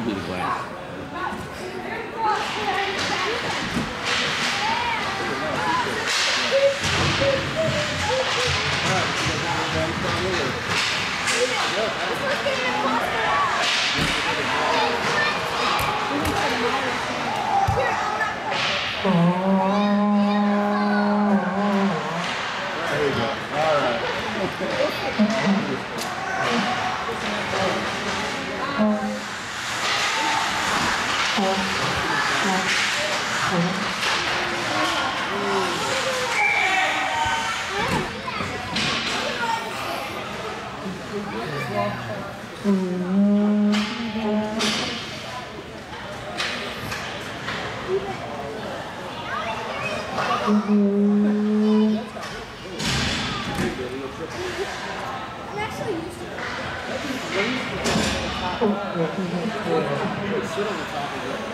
the glass. There you go. All right. I'm actually used to it.